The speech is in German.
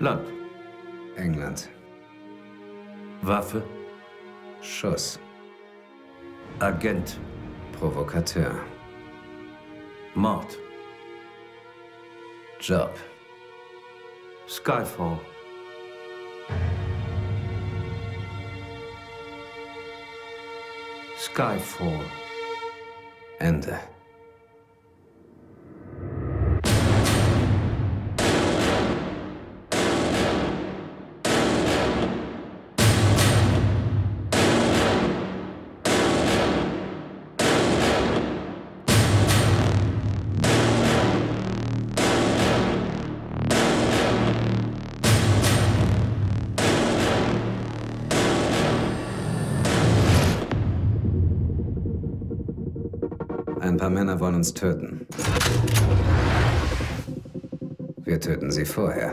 Land. England. Waffe. Schuss. Agent. Provokateur. Mord. Job. Skyfall. Skyfall. Ende. Ein paar Männer wollen uns töten. Wir töten sie vorher.